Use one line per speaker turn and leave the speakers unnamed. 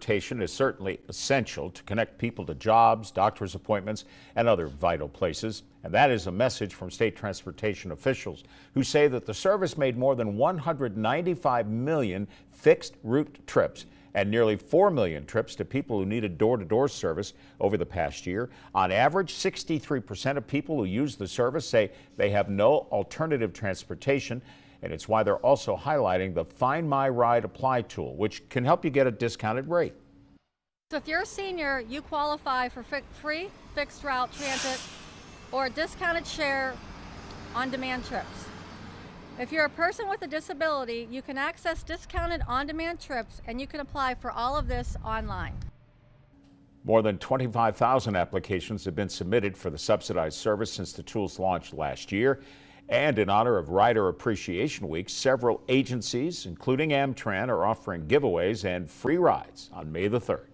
Transportation is certainly essential to connect people to jobs, doctor's appointments, and other vital places. And that is a message from state transportation officials who say that the service made more than 195 million fixed route trips and nearly 4 million trips to people who needed door to door service over the past year. On average, 63% of people who use the service say they have no alternative transportation and it's why they're also highlighting the Find My Ride Apply tool, which can help you get a discounted rate.
So if you're a senior, you qualify for fi free fixed route transit or a discounted share on demand trips. If you're a person with a disability, you can access discounted on demand trips and you can apply for all of this online.
More than 25,000 applications have been submitted for the subsidized service since the tool's launch last year. And in honor of Rider Appreciation Week, several agencies, including Amtran, are offering giveaways and free rides on May the 3rd.